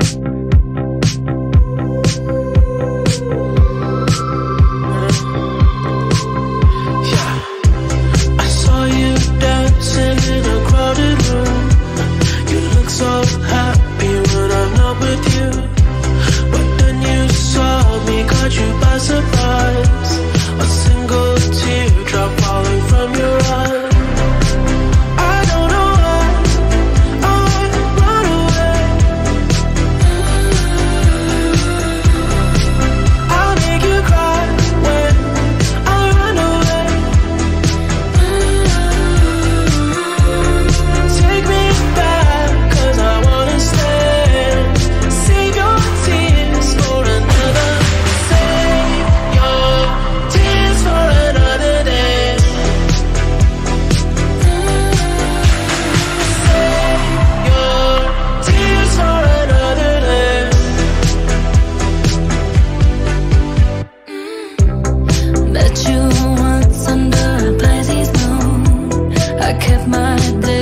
Bye. you once under by these moon. I kept my day.